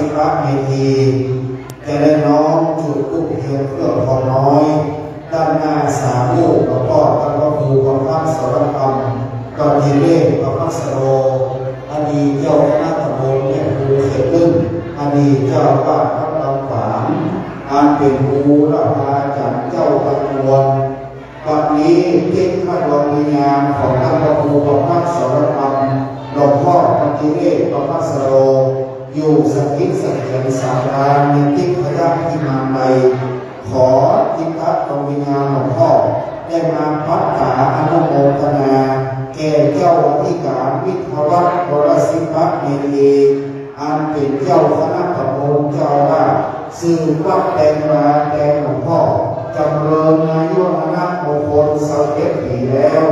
ศิระเมธีจะได้น้องจุดลูกเทียนเพื่อพอน้อย ด้านหน้าสามลูกแล้วก็พระครูพระพักสรธรรมกันเทเลพระพักสโรอดีเจ้าคณะตำบลเนี่ยคือเขตลึ่งอดีเจ้าว่าพระลำฝานอันเป็นภูรัาภาจันเจ้าตะนวนปันนี้ที่พระดวงวิญญาณของท่านพระครูพระพักสรธรรมหลวงพ่อปทีเวศพระพักสโร โยสกิสัจจังสารามีทิพยะที่มาไปขอทิพัตวิญญาณหลวงพ่อได้มาพัฒนาอนุโมทนา แก่เจ้าอธิการวิทวัตบรสิภะเมรีอันเป็นเจ้าคณะพระองค์เจ้าว่าสื่อวัดแตงมาแตงหลวงพ่อจำเริญนายุนาะมงคลสำเร็จดีแล้ว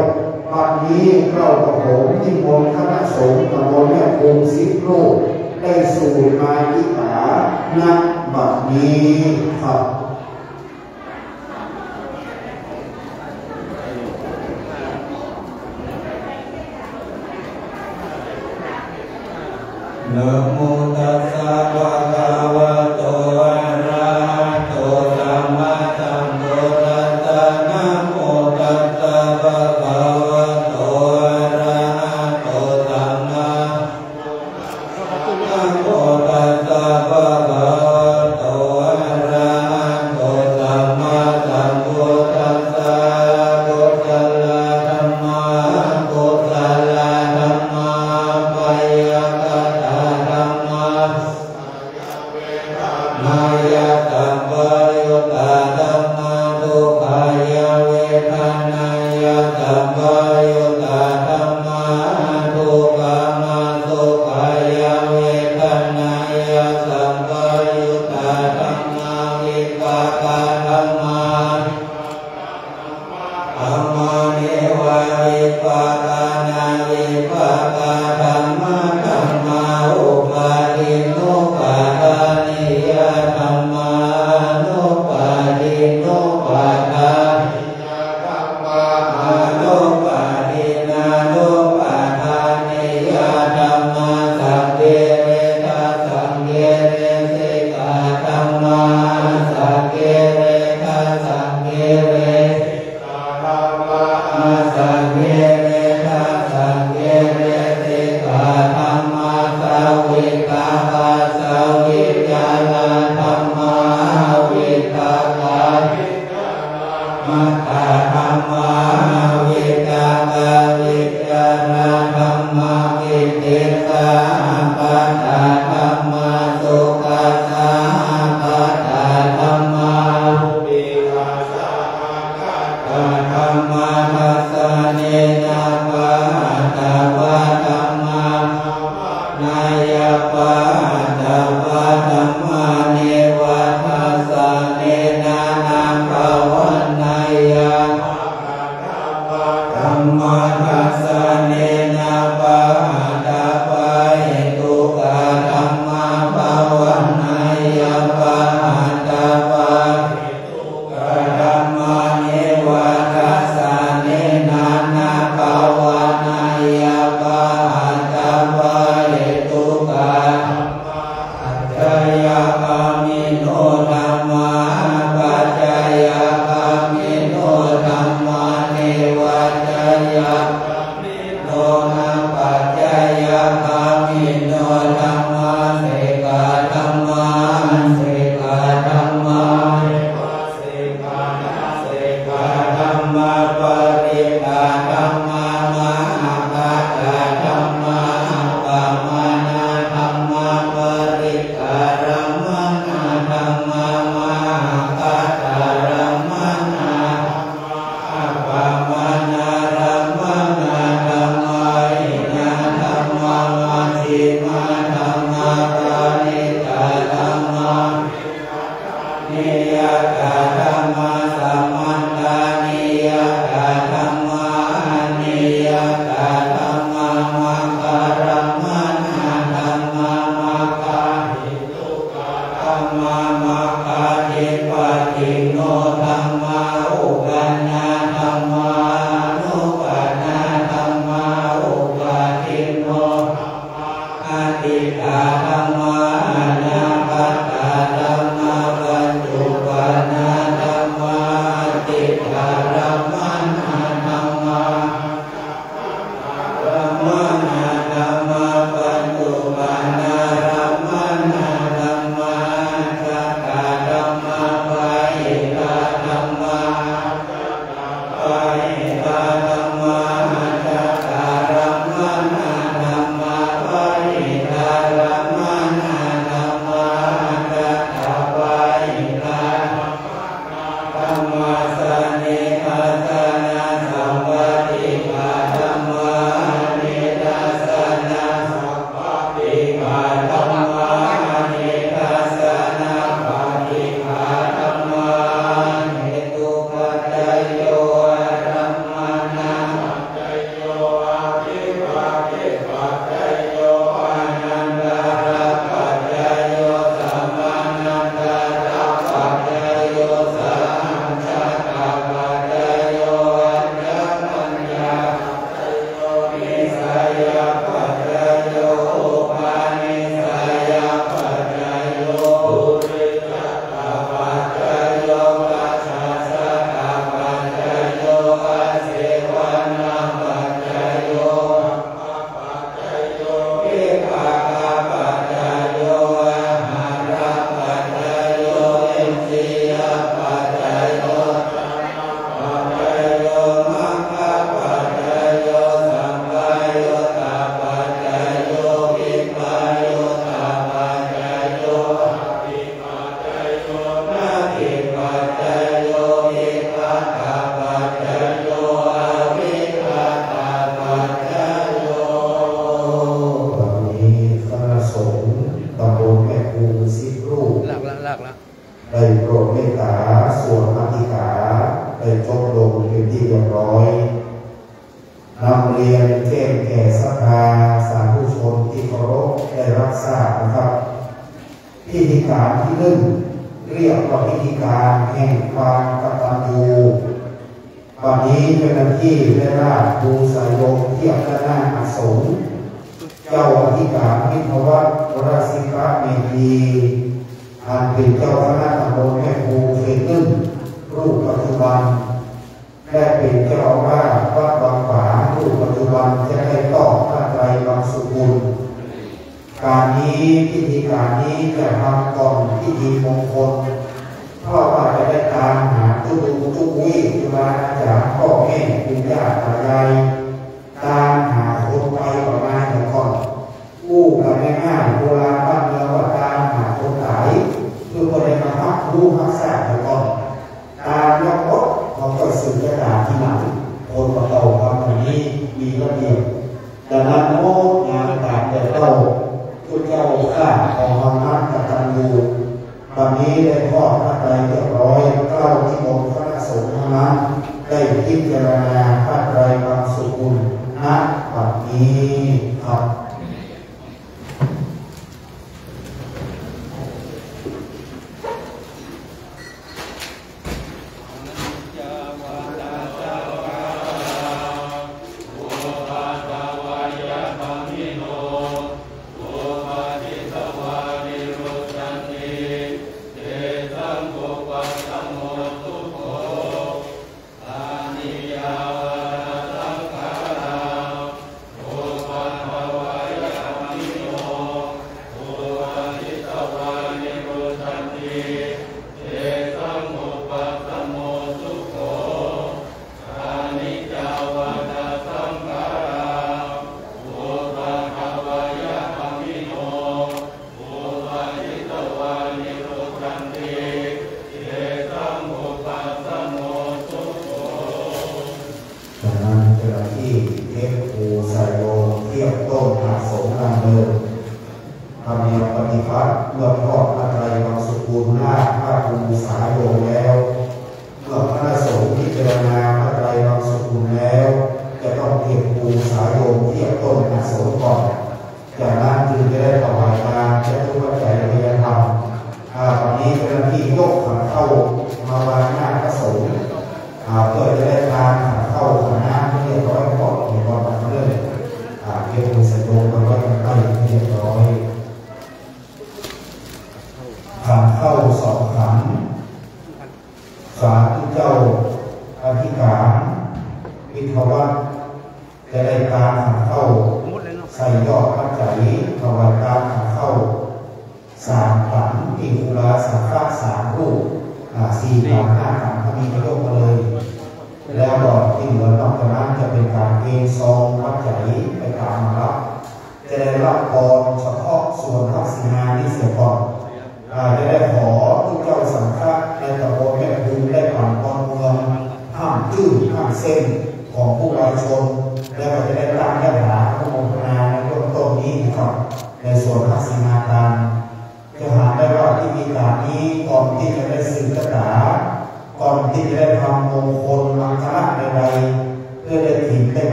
ปัจนี้เรากระโผมที่มนคณะสงฆ์ตำบนแม่คงสิบโลก ได้สู่มาอิตาณบัดนี้ครับนะโม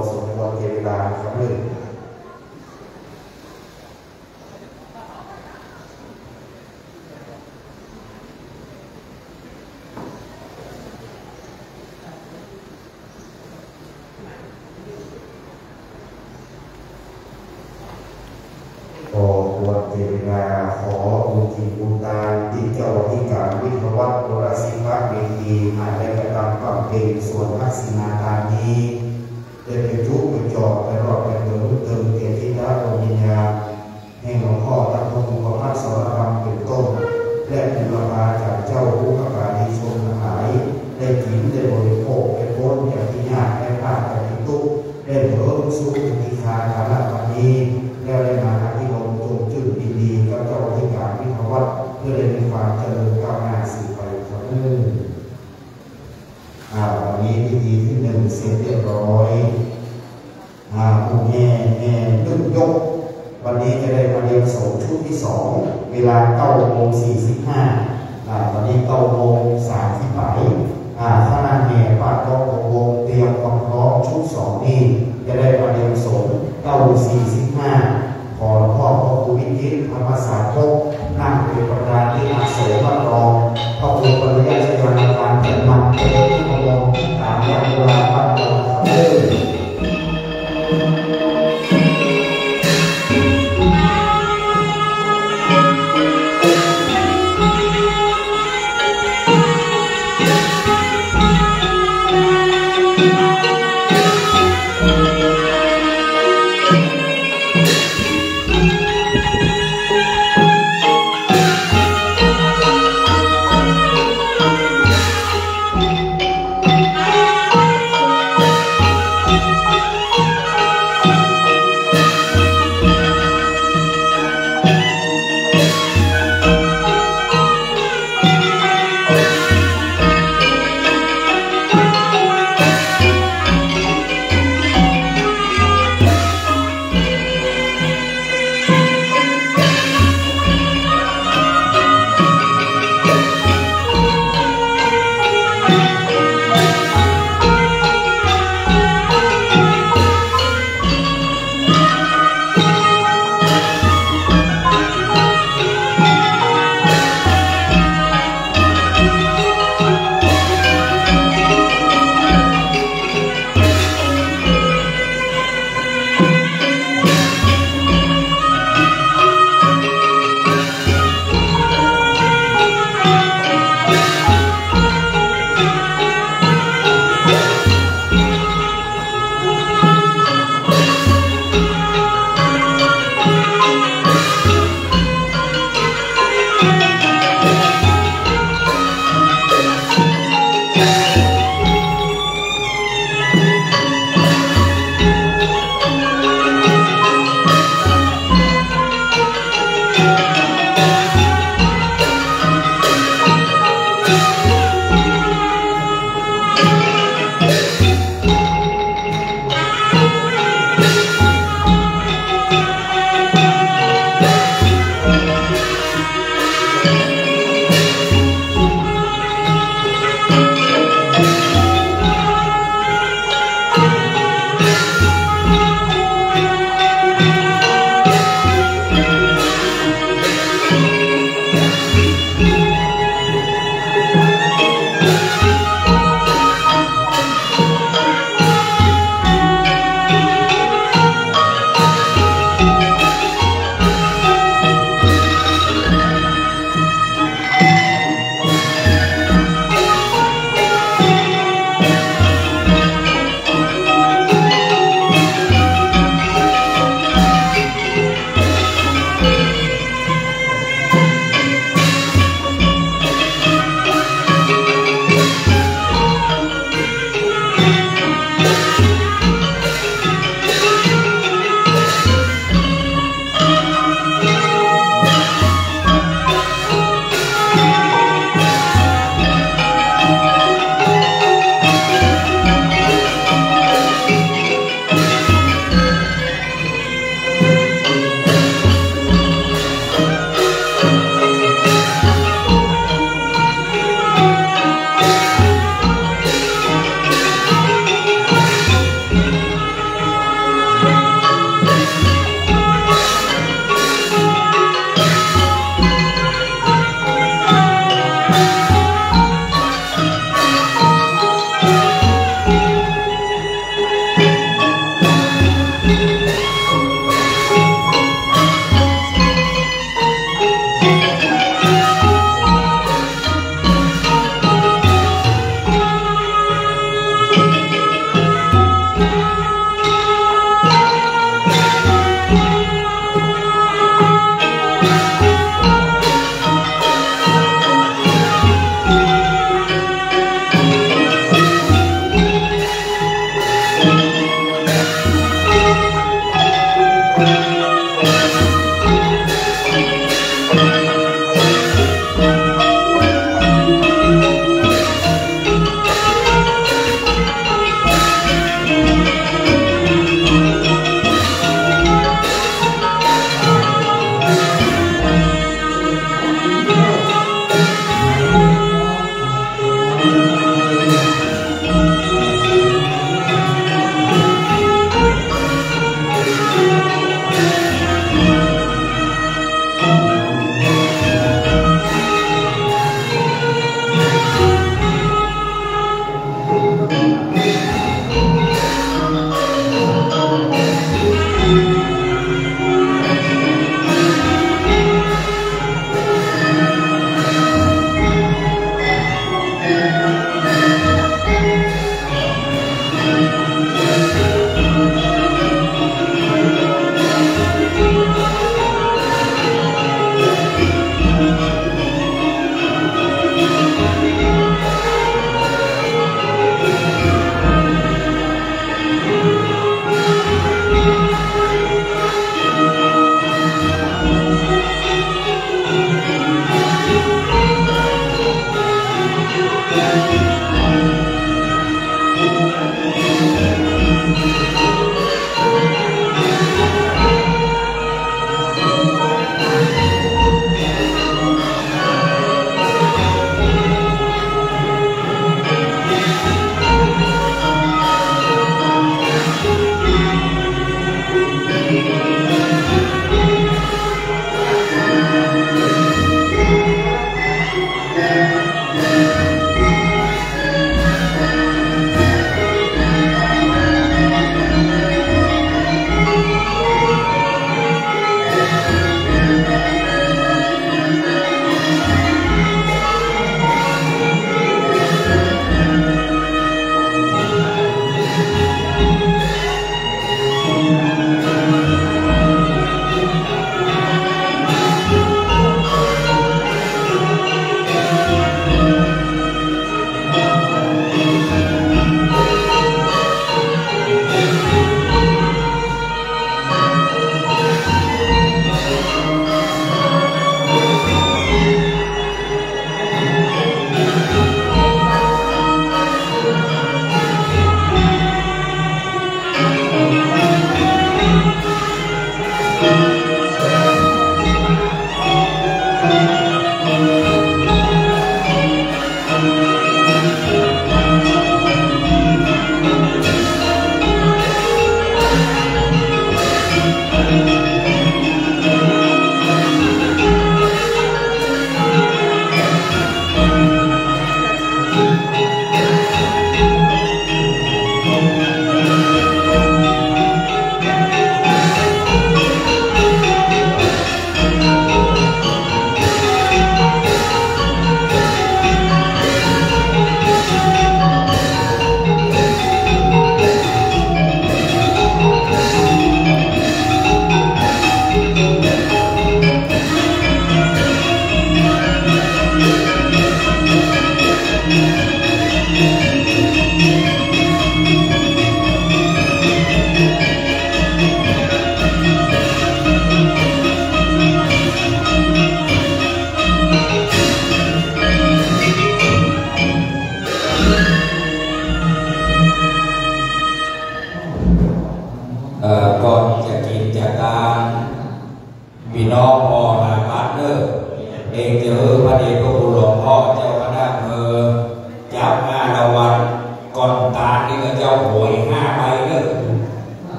เวลา9โมง45ตอนนี้9โมง30บ่าย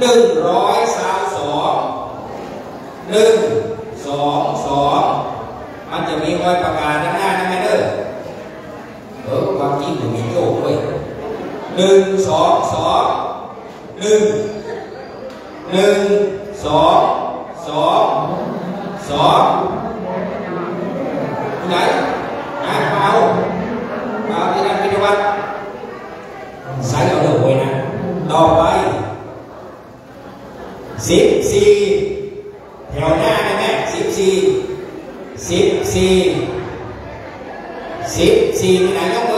หนึ่งร้อยสามสองหนึ่งสองสองมันจะมีรอยประกาศด้าหน้านะแมเด้อเออความจริงมันมีโยกเว้ยหนึ่งสองสองหนึ่งหนึ่งสองสองสองไหนนะเอาเอาที่นั่นพิจวัตรใส่เอาเด้อเว้ยนะต่อไป สิบสี่แถวหน้าได้ไหมสิบสี่สิบสี่สิบสี่ไหนยกมื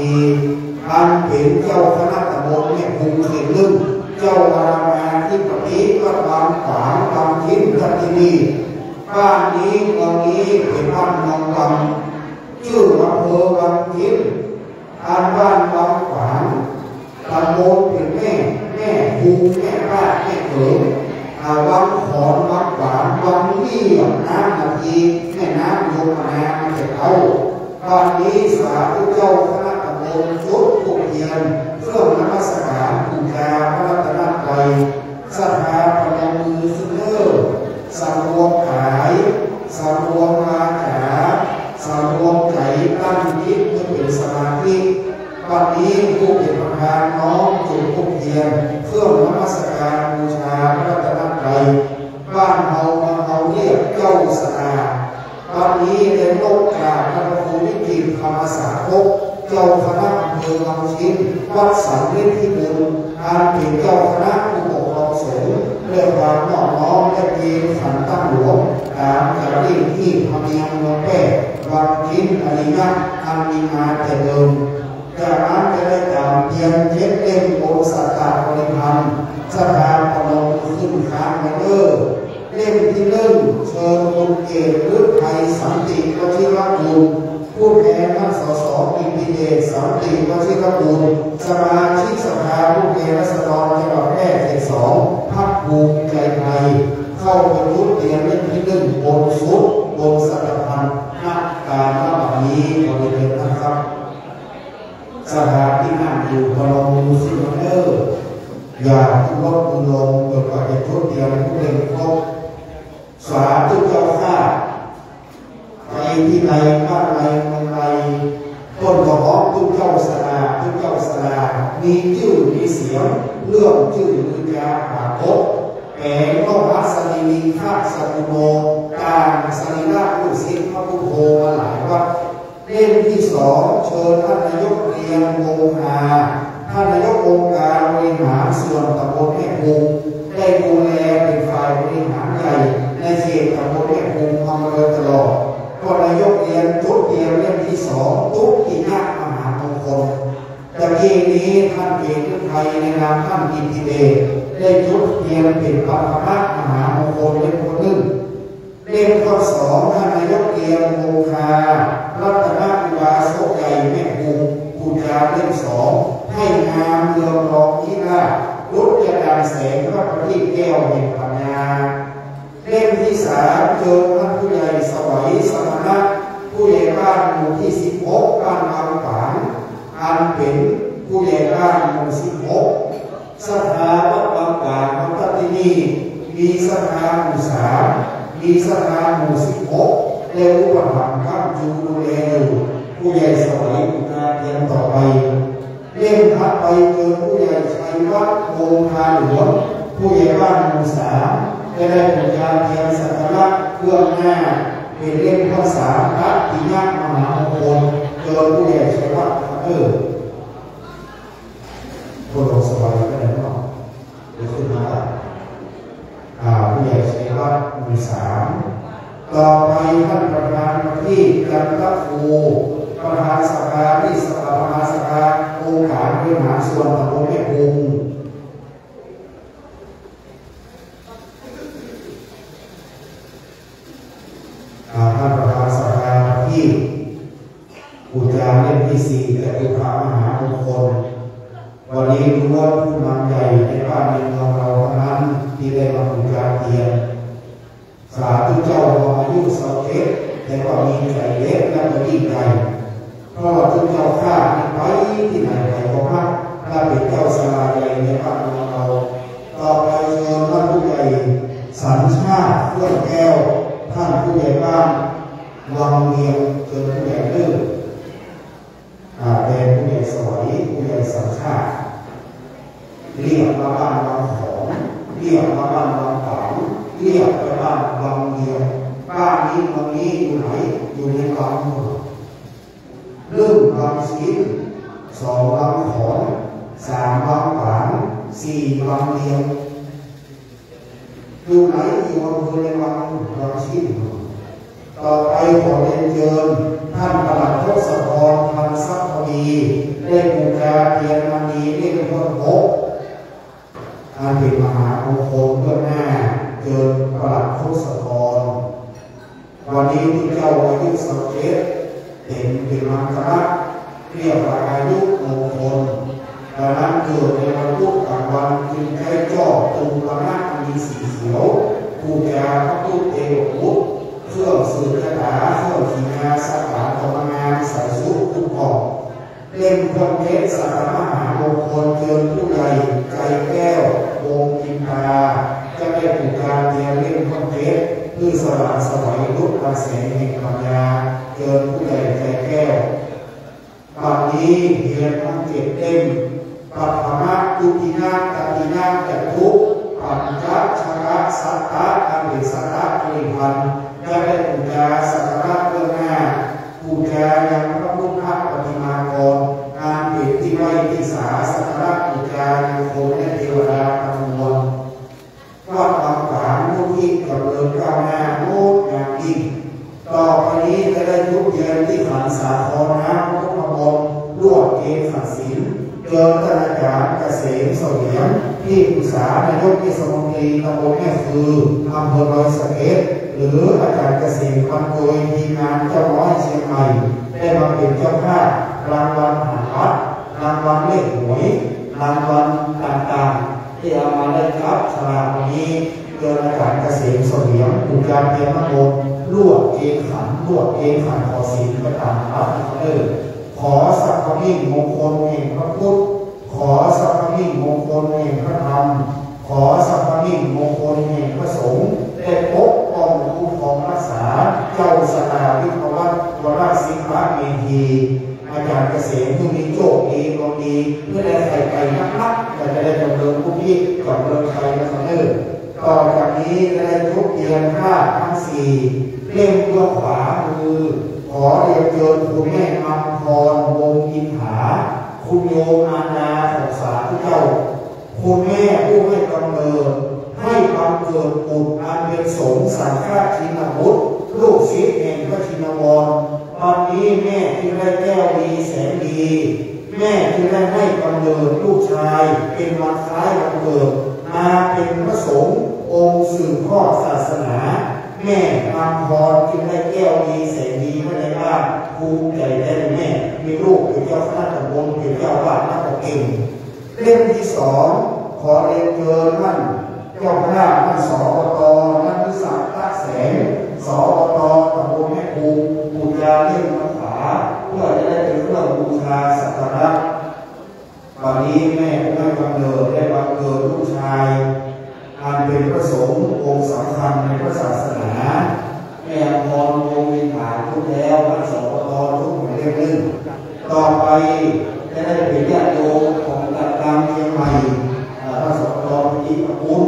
มธีอันเป็นเจ้าคณะตำบลแม่ภูเขตลึงเจ้าอารามาที่ปฏิวัติบางขวางบางทิ้นทันทีนี่บ้านนี้เมืองนี้เป็นบ้านเมืองลำชื่ออำเภอบางทิ้นอันบ้านบางขวางตำบลเป็นแม่แม่ภูแม่บ้านแม่เขิงอาวังขอนวังหวานวังเลี่ยมน้ำนาทีแม่น้ำโยมนามาเก็บเอาตอนนี้สาธุเจ้าคณะ ตำบลชุดผู้เพียนเครื่องนมัสการบูชาพระรัตนตรัยสถาพนมมือซึ่งเลิศสารวมขายสารวมมาจาสารวมใจตั้งจิตเพื่อเป็นสมาธิวันนี้ผู้เป็นประธานน้องจุดผู้เพียรเครื่องนมัสการบูชาพระรัตนตรัยบ้านเฮาเมืองเฮาเรียกเจ้าสนาดวันนี้ได้ลบกาพระครูวิจิตธรรมสาภก เจ้าคณะอำเภอบางชิ้นวัดสันนิธิบุญอันเป็นเจ้าคณะผู้ปกครองสงฆ์เรื่องความนอบน้อมและเกียรติขันตั้งหลวงตามจารีตที่พเมียงเมืองแพร่วัดชิ้นอริยะอันมีมาแต่เดิมจากนั้นจะได้จำเพียงเจ็ดเล่มโอสัตตาบริพันธ์สถานพนมขึ้นค้างไมาเดอร์เล่มที่หนึ่งเชิญคุณเอกฤทัยสันติวชิรกุล ผู้แทนท่านสสอินดิเดชสันติวชิรกุลสมาชิกสภาผู้แทนราษฎรจังหวัดแพร่เขตสองพักภูมิใจไทยเข้าไปรุดเรียนเล่มที่หนึ่งบนสุดบนสัตพันธ์นักการระบาดนี้บริเวณนะครับ สถานที่นั่งอยู่พลงมือซิมเนอร์อย่าทุลดมือลงเกิดป็นทุกเดียวทุกเรื่องครบสาธุเจ้าข้า ที่ในบ้านในเมืองในต้นกระบอกทุกเจ้าสนาทุกเจ้าสนามีชื่อมีเสียงเรื่องชื่อลือยาหาพบแผงก็วัดสรีมีข้าสมุโนการสรีระลูกศิษย์พระพุทโธมาหลายวัดเล่มที่สองเชิญท่านนายกเรียนวงหาท่านนายกองค์การบริหารส่วนตำบลแม่ภูได้ดูแลเป็นฝ่ายบริหารใหญ่ในเขตตำบลแม่ภูมิมาโดยตลอด ก็นายกเรียนจุดเดียวเล่มที่สองทุกที่ยากมหามงคลแต่ทีนี้ท่านเอกฤทัยในนามท่านอินทิเดได้จุดเทียนเป็นพระธรรมมหามงคลเล่มคนหนึ่งเล่มข้อสองท่านนายกเกียรโมคารัตนวิวาโสใหญ่แม่ภูมิปูชาเล่มสองให้งามเรืองรองที่ราชรุจดานแสงพระประทีปแก้วแห่งปัญญา เล่มที่สามเจอท่านผู้ใหญ่สวัยสมณะผู้ใหญ่บ้านหมู่ที่สิบหกบ้านบางฝางอันเป็นผู้ใหญ่บ้านหมู่สิบหกสถาวัดบางฝางของท่านที่นี่มีสถานหมู่สามมีสถานหมู่สิบหกเรียกว่าทำข้ามจูดูแลอยู่ผู้ใหญ่สมัยงานเรียนต่อไปเล่มถัดไปเจอผู้ใหญ่ชัยวัฒน์วงทาหลวงผู้ใหญ่บ้านหมู่สาม ได้ได้ผลการเทียนสักการะเครื่องหน้าเป็นเล่มภาษาพระปิยมหามงคลเจอผู้ใหญ่ชัยวัฒน์เออคนลงสบายก็ได้เนาะเดี๋ยวขึ้นมาอ่าผู้ใหญ่ชัยวัฒน์มู่สามต่อไปท่านประธานที่กันตะฟูประธานสภาที่สภาประธานสภาองค์การบริหารส่วนตำบลแม่พุงาท่านประธานสภาที่อุจารเล่มที่สี่และอุปามหามงคลวันนี้รู้ว่าผู้นำใหญ่ในบ้านเมืองเราทั้งนั้นที่ได้มาอุจารเทียนสาธุเจ้าของอายุสาวเล็กแต่ว่ามีใจเล็กและก็ยิ่งใหญ่เพราะว่าทุกเจ้าข้าไปที่ไหนไหนก็พักถ้าเป็นเจ้าสลาใหญ่ในบ้านเมืองเราต่อไปเชิญท่านผู้ใหญ่สัญชาติเพื่อนแก้ว ท่านผู้ใหญ่บ้านวังเมียงเชิญผู้ใหญ่ลื่ออ่าเป็นผู้ใหญ่สวัยผู้ใหญ่สัญชาเรียกมาบ้านวังของเรียกมาบ้านวังฝางเรียกไปบ้านวังเมียงบ้านนี้เมืองนี้อยู่ไหนอยู่ในวังหมดเริ่มวังศิลสองวังขอนสามวังฝางสี่วังเมียง อยู่ไหนอยู่อำเภอในวังวังศิลต่อไปขอเรียนเชิญท่านประหลัดทศพรพันทรัพย์พอดีได้บูชาเทียนมณีเล่มพระพกอาเป็นมหามงคลเพื่อหน้าเกินประหลัดทศพรวันนี้ที่เจ้าอายุสังเกตเห็นเป็นมังคระเรียกว่าอายุมงคล ดังนั้นเกิดในวันพุธกลางวันจึงใช้จ่อตุงระนาดมีสีเขียวผูกยาพระพุทธเอวพุทธเครื่องสื่อคาถาเครื่องขีงาสักการธรรมงานใส่สุขทุกขอบเล่มพระเพชรสัตมหามงคลเจิญผู้ใหญ่ใจแก้ววงกินทาจะได้ผูกการเรียนเล่มพระเพชรเพื่อสละสวัยลุกกระแสแห่งปัญญาเจิญผู้ใหญ่ใจแก้วบัดนี้เรียนทั้งเจ็ดเล่ม ปัตมะตุตินาตตินาจัตทุปัญจชระสัตตะอเวสัตะปริพันธ์จะได้ผูกการสักการะเบื้องหน้าบูชายังพระพุทธปฏิมากรงานปิดที่ไว้ที่สาสักการะบูชายังคงและเทวดาทั้งมวลวัดบางขวางมุทิศกับเริญก้าวหน้าโน้ตงามยิ่งต่อไปนี้จะได้ทุกเยือนที่ขันสาครน้ำพุทธมนต์ลวกเอกขันศิล เจอท่านอาจารย์เกษมเสวียงที่ปรึกษานายกเทศมนตรีตำบลแม่ฟืออำเภอดอยสะเก็ดหรืออาจารย์เกษมพันโดยทีมงานเจ้าน้อยเชียงใหม่ได้มาเป็นเจ้าภาพรางวัลหาวัดรางวัลเลขหวยรางวัลต่างๆที่เอามาได้ครับสลากวันนี้โดยอาจารย์เกษมเสวียงผู้การเพียรมโนลวกเองขันลวกเองขันขอศีลประทานพระเออ ขอสักขมิ่งมงคลแห่งพระพุทธ ขอสัพพมิ่งมงคลแห่งพระธรรม ขอสัพพมิ่งมงคลแห่งพระสงฆ์ได้ปกองคุ้มครองรักษา เจ้าสตาวิภวัตวราสิงห์เมธีอาจารย์เกษมทุมีโชคดีดวงดีเพื่อได้ใส่ไปนักนักจะได้ดำเนินผู้พิกับเริงไทยและเนินต่อจากนี้จะได้ทุกเดือนห้าทั้งสี่เล่มตัวขวามือ ขอเรียนเชิญคุณแม่มังพรวงอินหา คุณโยมอาณาของสาธุเจ้า คุณแม่ผู้ให้กำเนิดให้บังเกิดบุตอันเป็นสงฆ์สังฆาชินบุตรลูกศิษย์แห่งพระชินวรวันนี้แม่ที่ได้แก้วดีแสนดี แม่ที่ได้ให้กำเนิดลูกชาย เป็นวันคล้ายวันเกิดมาเป็นพระสงฆ์องค์สืบทอดศาสนา แม่นำพรที่ได้แก้วดีแสนดีมาในบ้านภูมิใจได้แม่มีลูกเป็นเจ้าคณะตำบลเป็นเจ้าบ้านนักเก่งเล่มที่สองขอเรียนเชิญท่านเจ้าคณะท่านสอบตท่านวิสาขะแสงสอบตตำบลแม่ภูมิบูชาเล่มภาษาเพื่อจะได้เป็นเครื่องบูชาสักการะวันนี้แม่ผู้ให้กำเนิดได้บังเกิดลูกชาย อันเป็นพระสงฆ์องคัญในพระศาสนาแม่พรวงวินฐานทุกแล้วพระสงฆ์ทุกหมายเลขหนึ่งต่อไปจะได้เป็นญาติโยมของกัดดังเชียงใหม่พระสงฆ์พิจิตรปุณ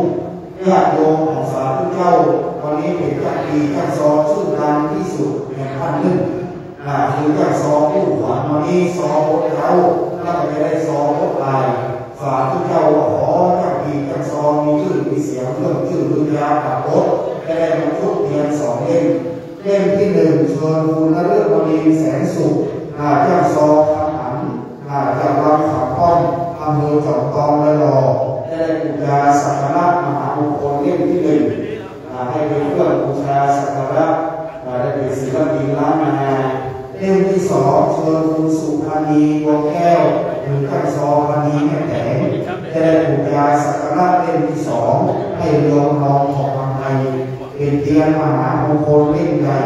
ญาติโยมของสาธุเจ้าวันนี้เป็นญาติีญาติซอชื่อดังที่สุดในพันหนึ่งคือญาติซอผู้หวังวันนี้ซอโคเขาแล้วก็จะได้ซอโคลาย สาธุเจ้าขอญาติดีญาติซอมีชื่อมีเสียงเรื่องชื่อวิญญาขับรถจะได้มาพูดเพียงสองเล่มเล่มที่หนึ่งชวนคุณนฤบดีแสนสุขญาติซอคำหันจากวังขับป้อมอำเภอจอมทองและรอได้บูชาสักการะมหามงคลเล่มที่หนึ่งให้เป็นเครื่องบูชาสักการะได้เป็นศิลปินล้านนา เล่มที่สองเชิญคุณสุพานีวงแก้วหรือข้างซอพานีแม่แตงได้บูชาสักการะเล่มที่สองให้โยมรองของบางไทยเป็นเทียนมหามงคลเล่มใหญ่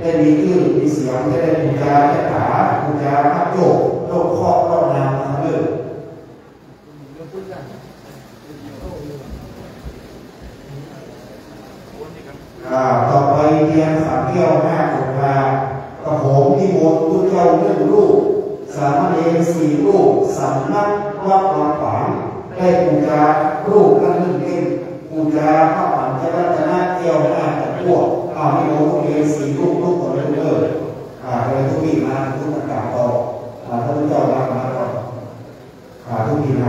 ได้มีชื่อมีเสียงได้บูชาแค่ขาบูชาพระโยกโลกครอบรอบนามทั้งเรื่องต่อไปเรียนสามเที่ยวห้าคนมากระ โหมที่มนทุกเจ้าเรื่งลูกสามเณรสี่ลูกสำนักวัดวางฝางได้ปูจาลูกละหนึ่งเล่มปูจาพระปัญจรัตนะเที่ยวห้ากับพวกอาให้โมเรียนสี่ลูกลูกคนเลยเอออ่าเลยทุกปีมาทุกประกาศต่ออ่าท่านเจ้ารับมาต่ออ่าทุกปีไหน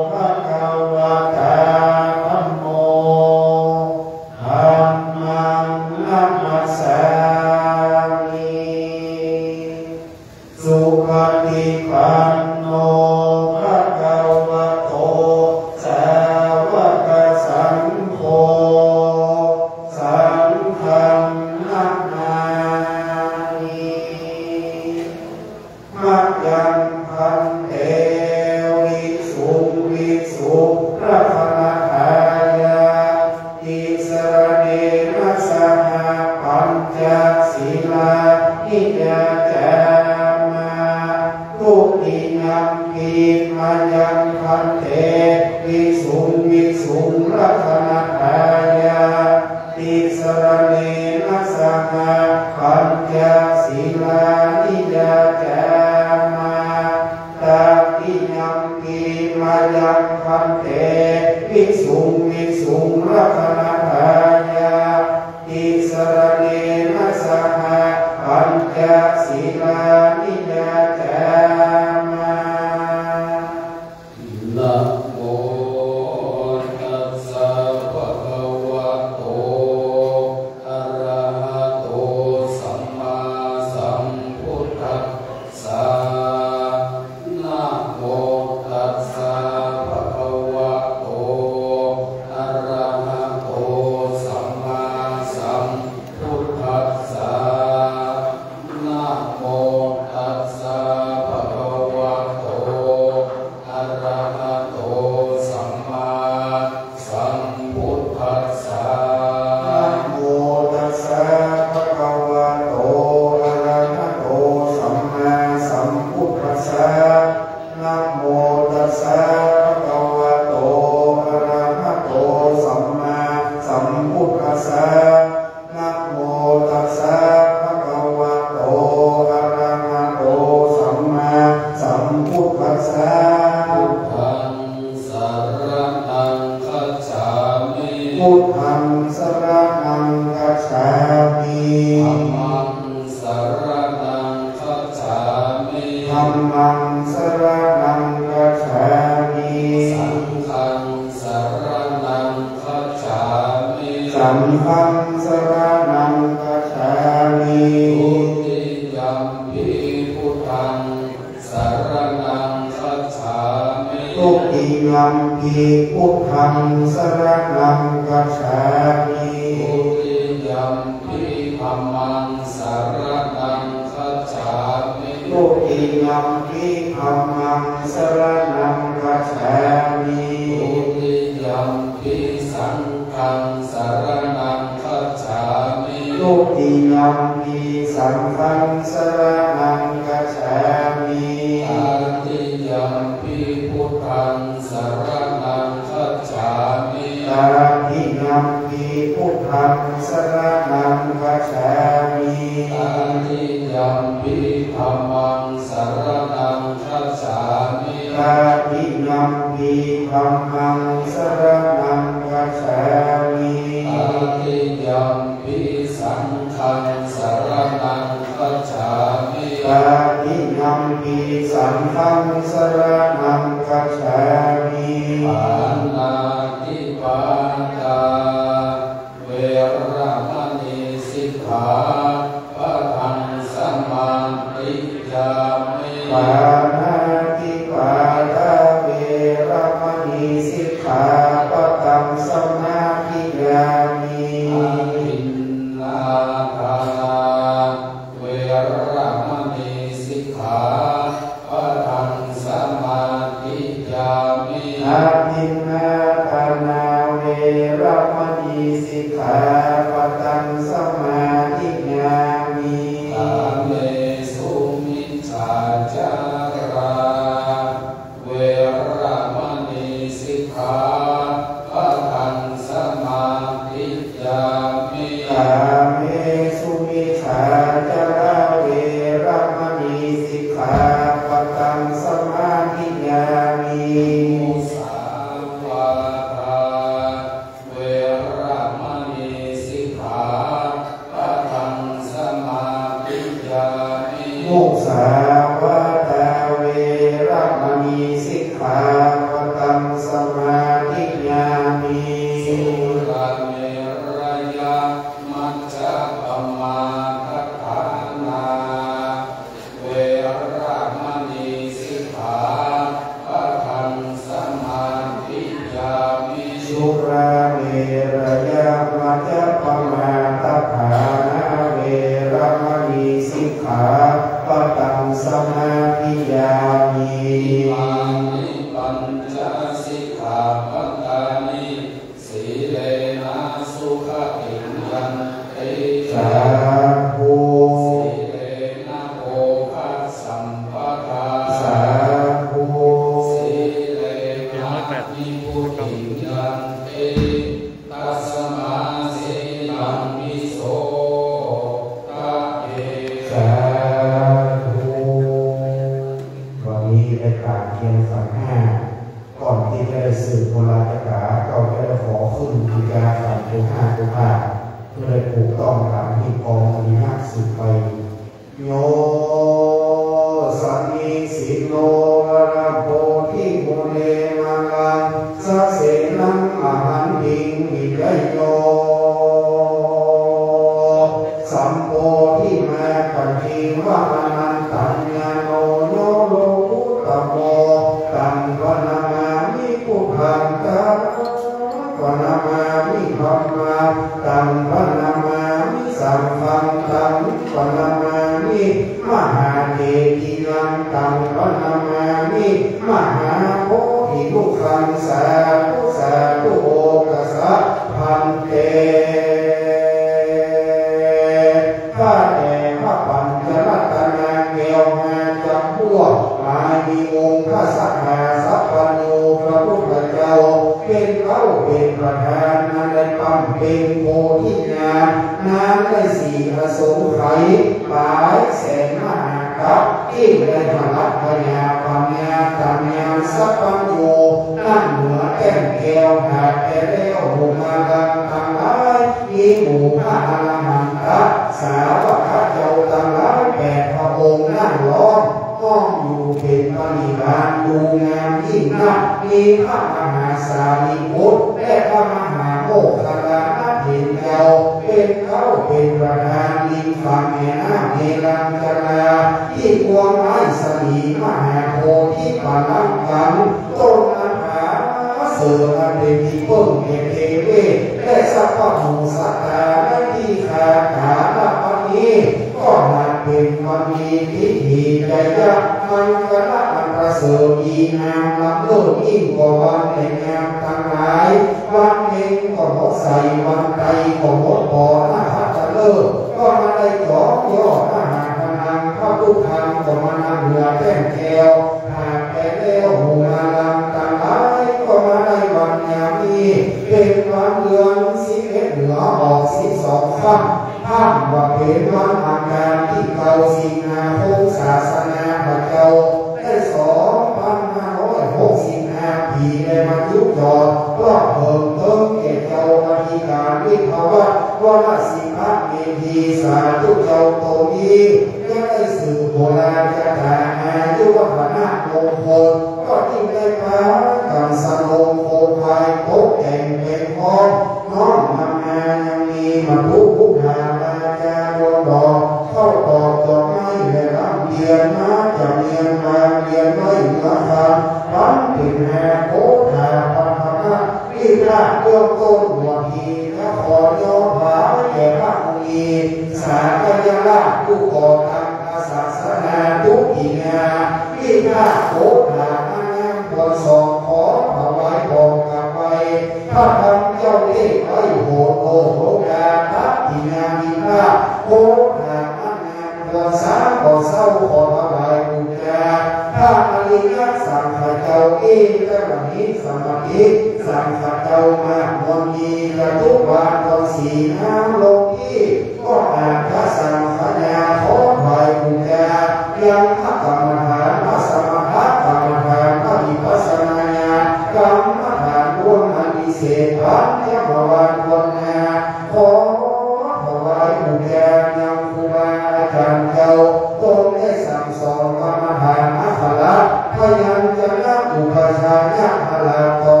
ทางเขวตรงได้สั่งสอนมหาอัคระพยัญชนะอุปชาญะพลากร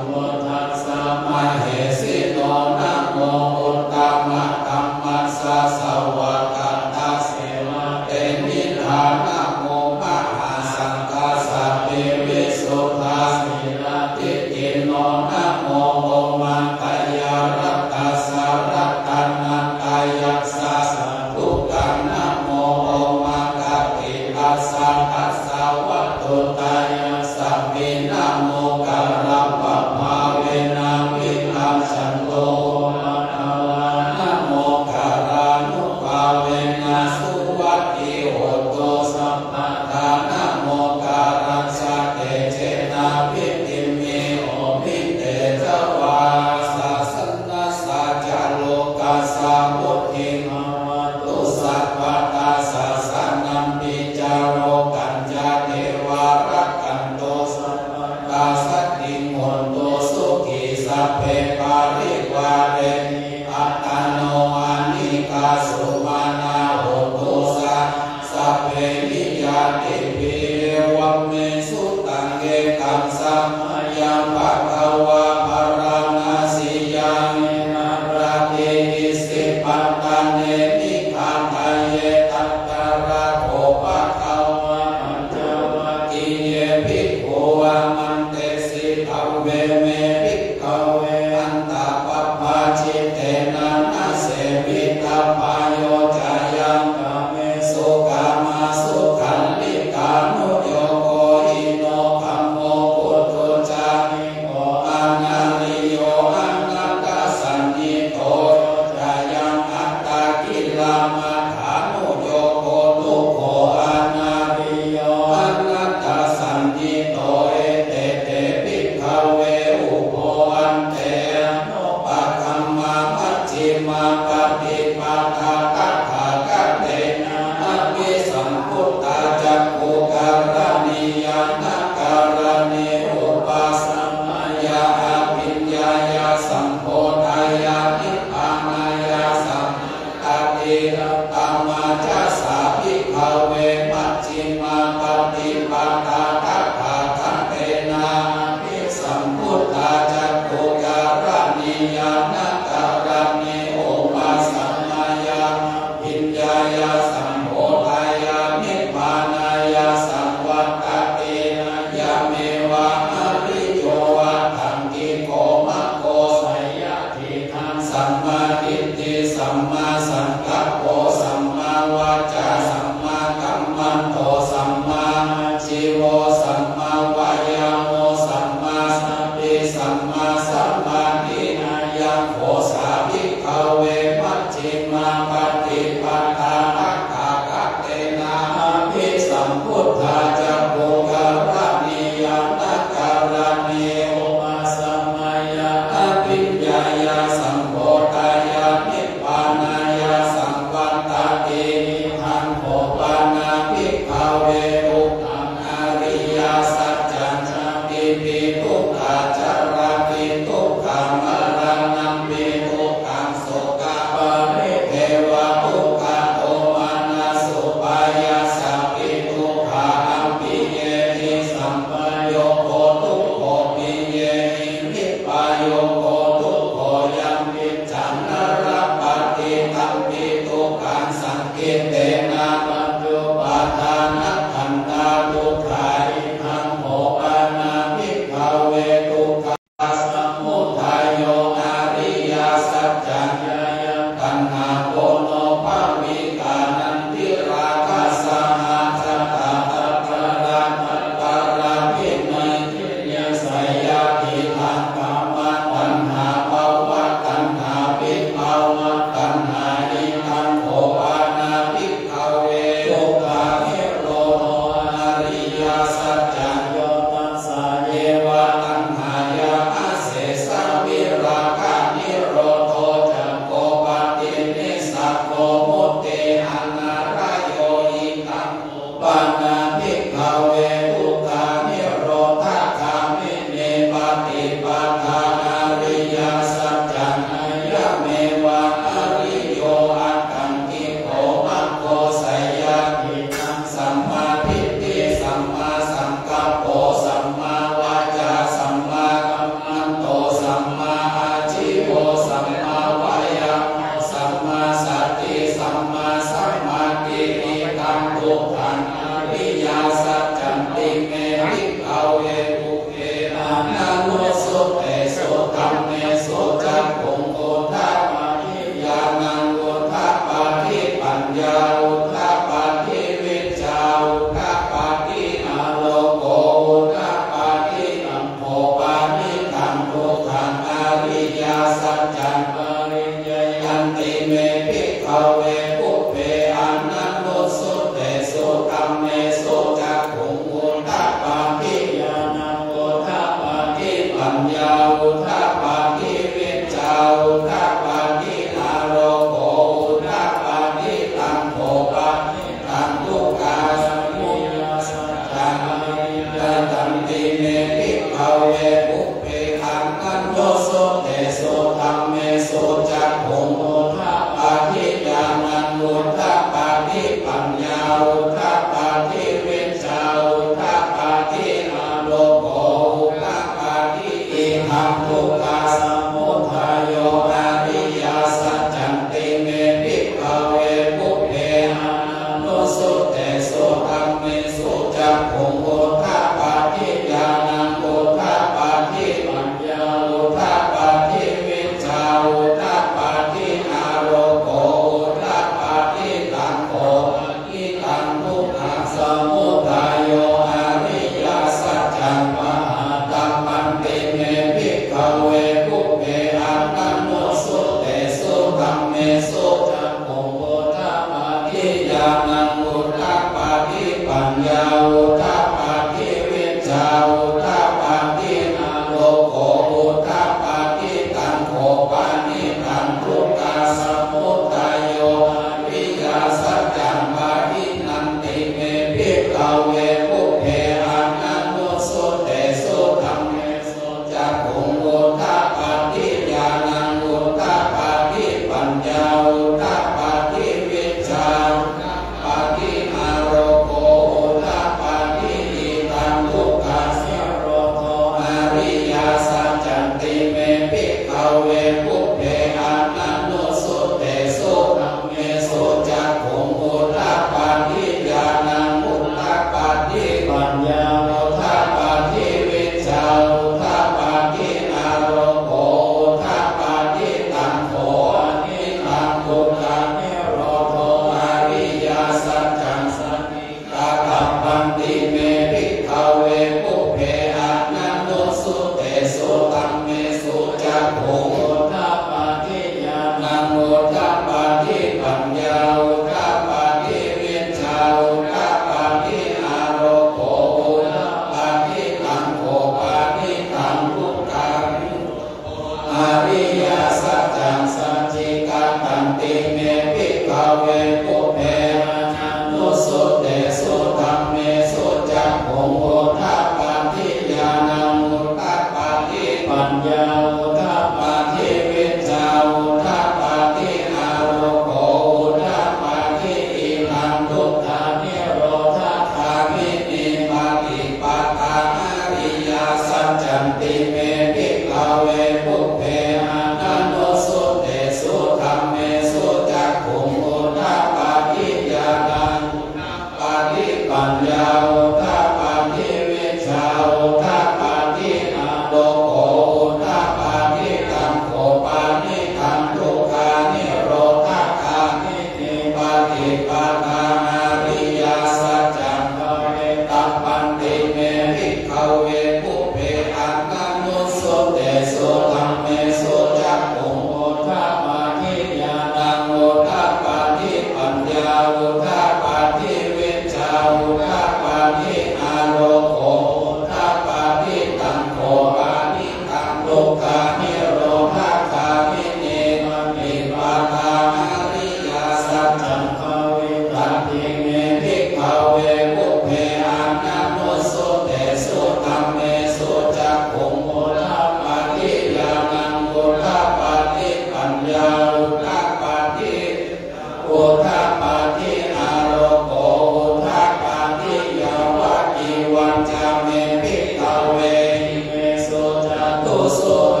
จั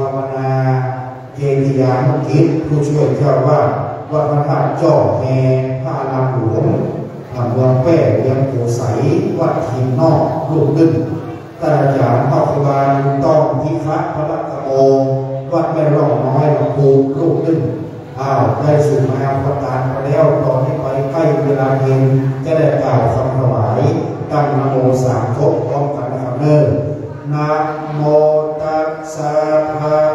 ภาวนาเกติยานุกิจผู้ช่วยเจ้าว่าวัดพระจ่อแห่ผ้าลำหลวงลำวังแป้เวียงโผใสวัดทินนอกลูกดึงตาจารย์พ่อบาลต้องพิพัฒน์พระกระโองวัดแม่ร่องน้อยลำพูลูกดึงอ้าวได้สื่มาพระตานมาแล้วตอนที่ไปใกล้เวลาเย็นจะได้กล่าวคำถวายตั้งนโมสามจบพร้อมกันนะครับเนิ่นนโม sattva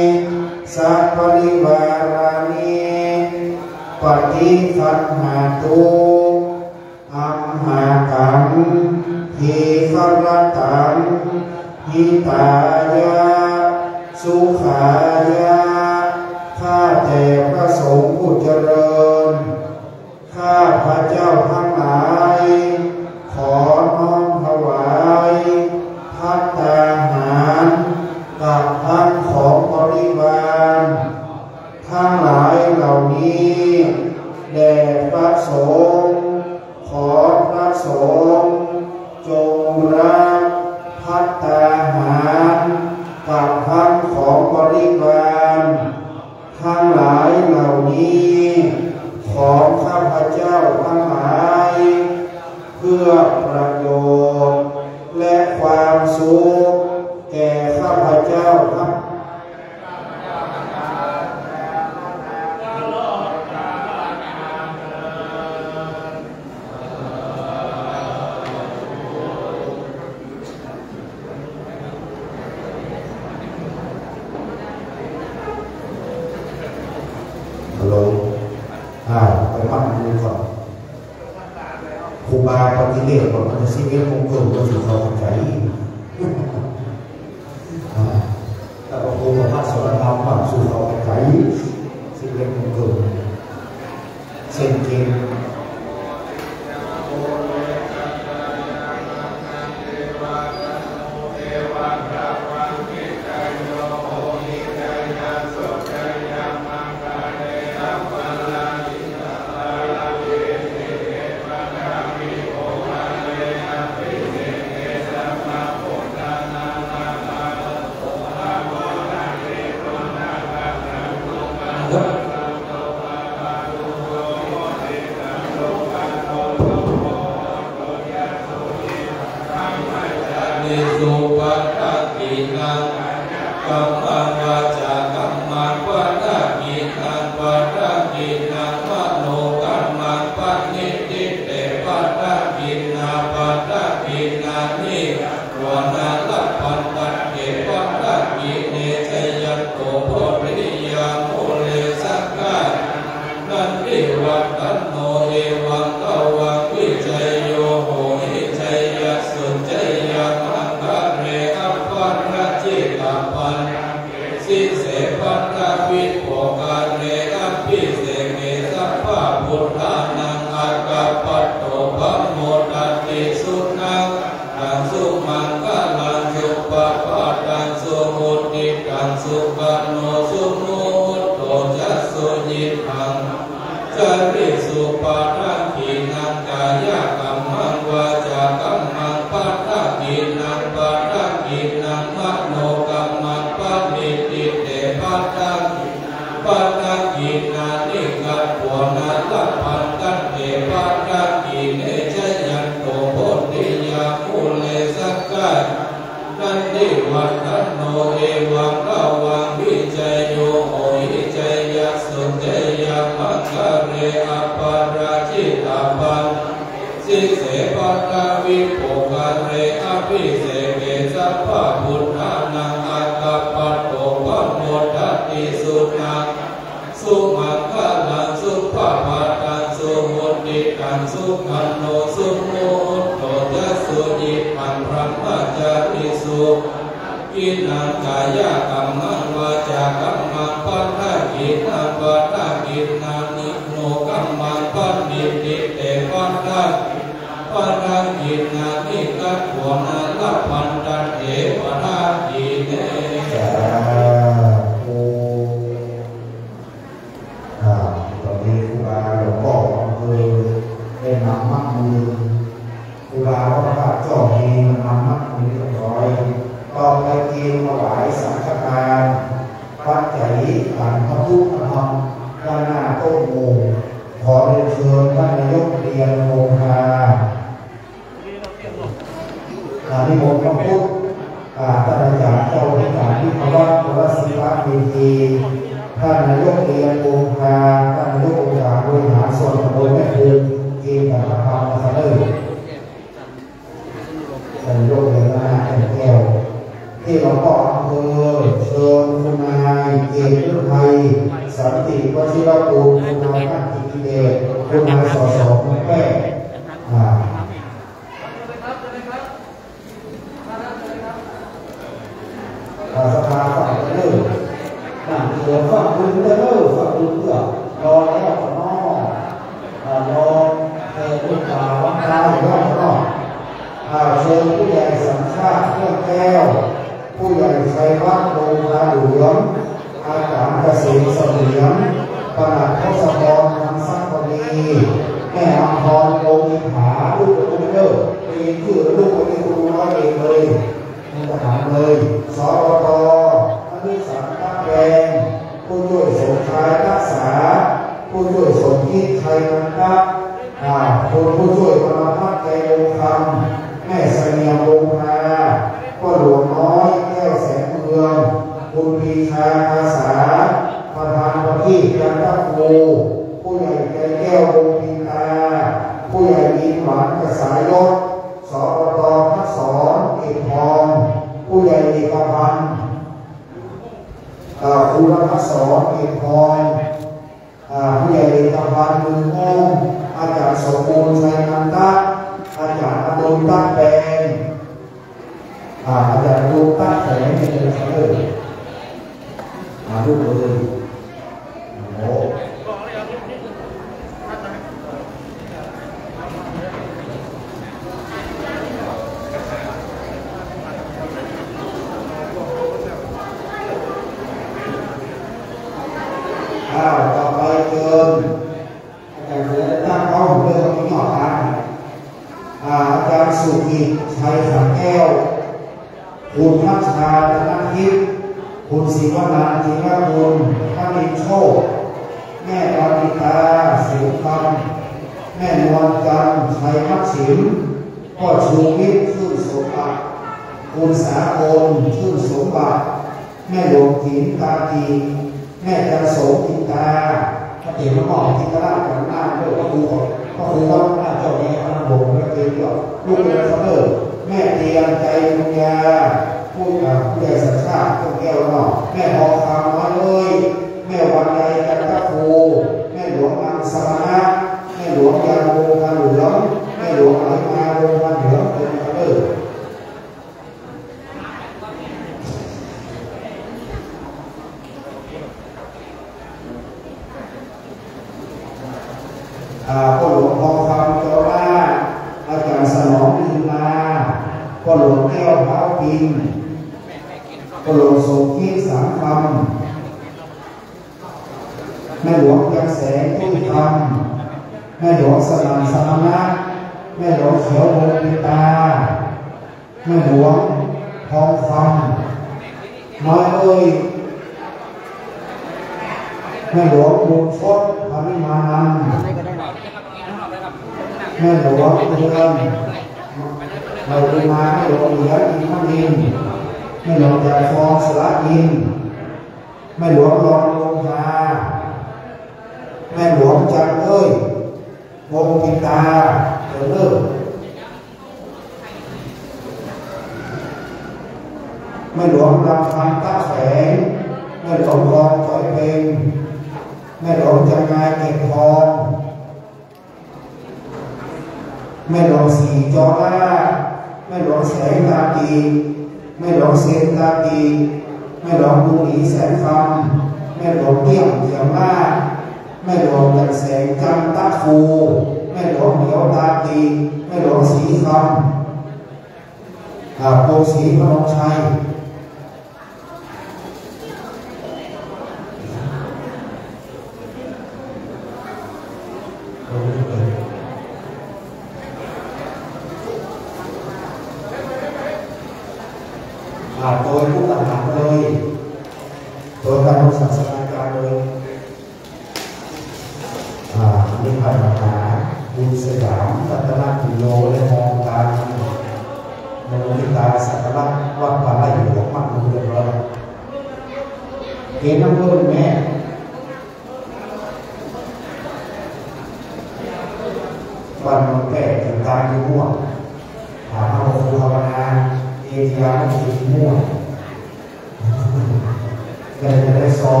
ก็จะได้ซ้อม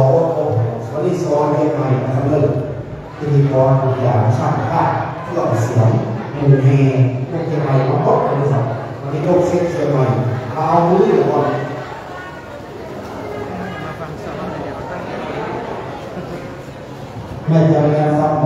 วันนี่ซ้อมได้ไหมนะครับเลิกพิธีกรอย่างช่าติภาพที่องเสียงมูเฮพม่เชียงใหม่มาพบบริษัทวันนี้พวกเซ็ตเชียงใหม่เอาเรื่องก่อนแม่จะเรียนซ้ำ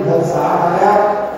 من هذا الساعات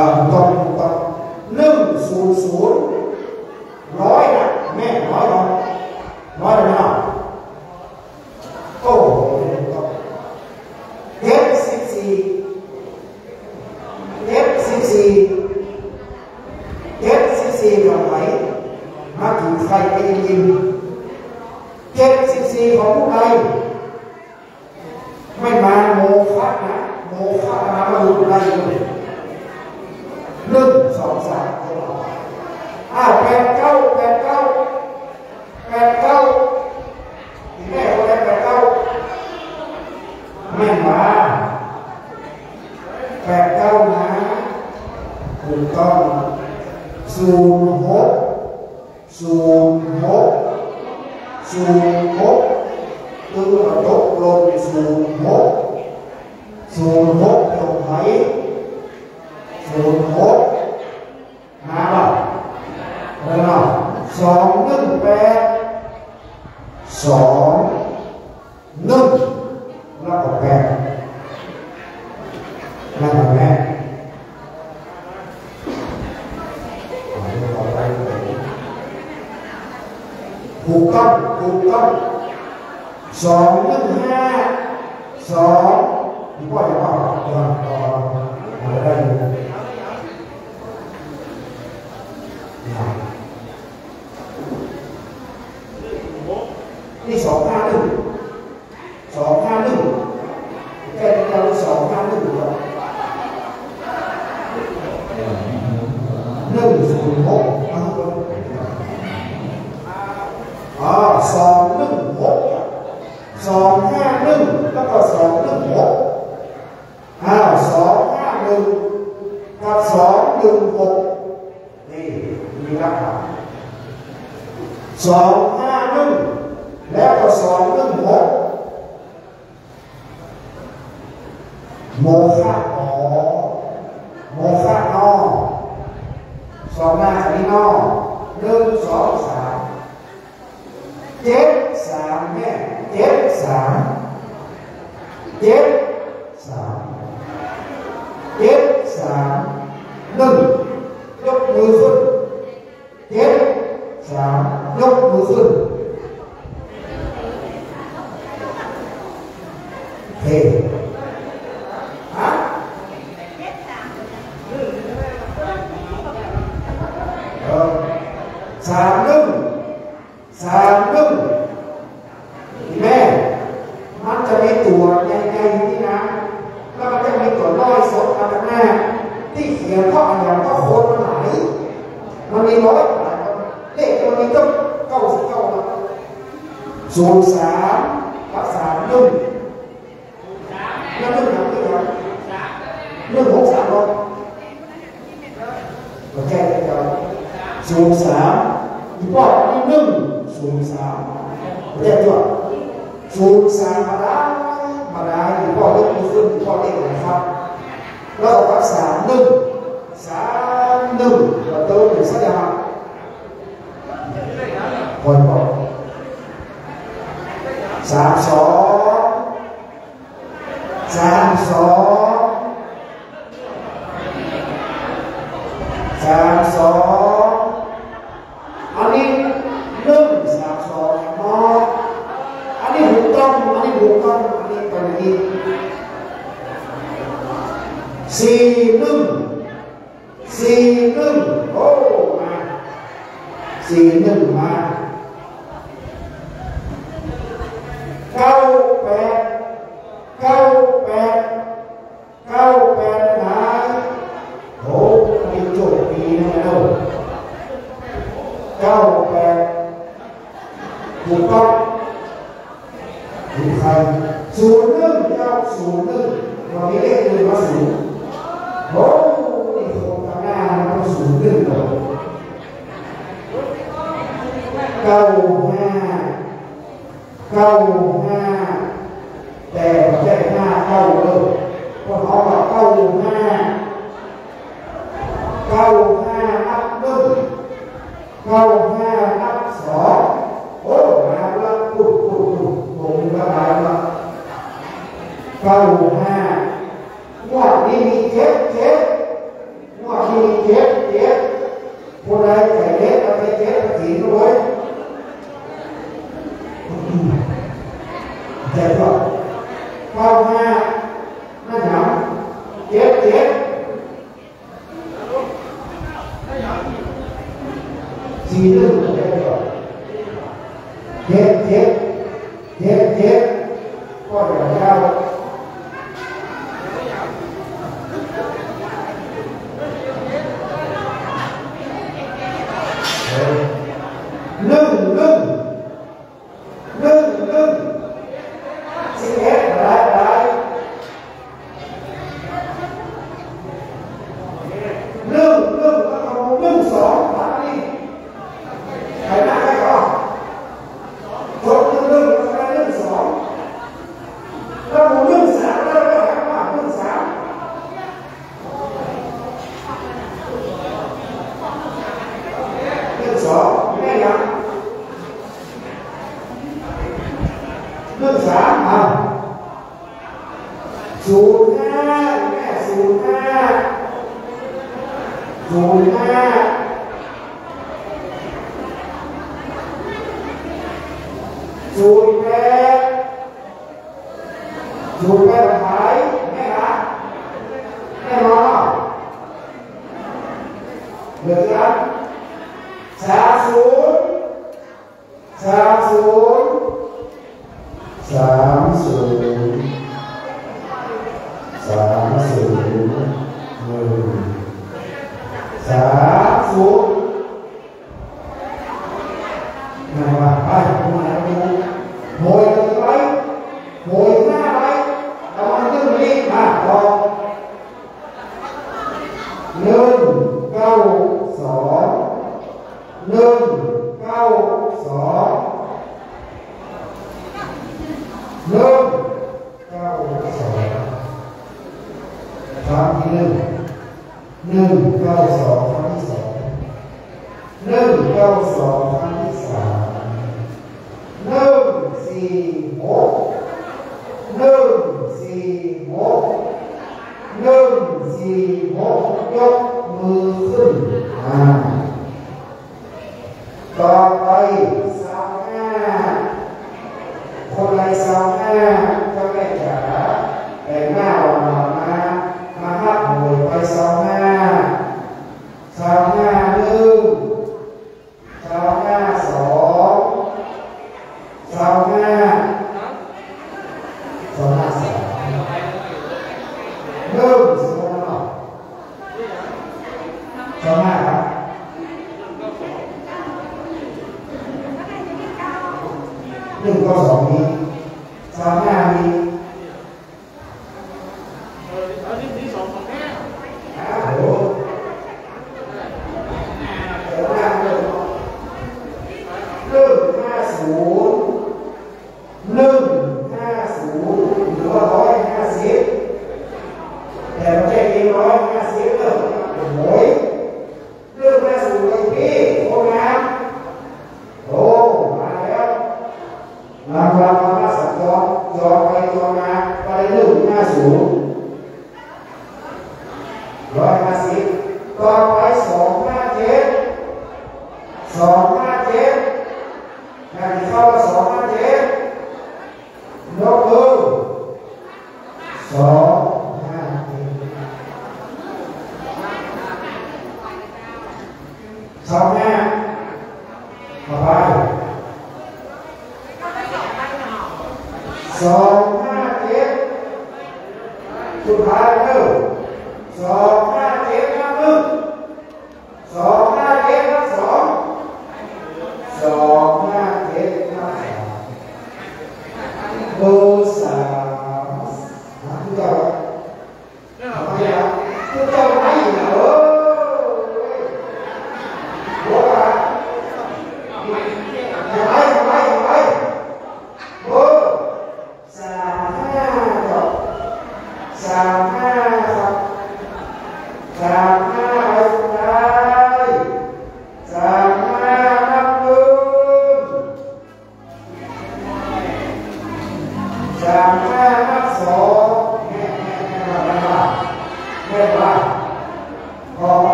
อ่าต้องต้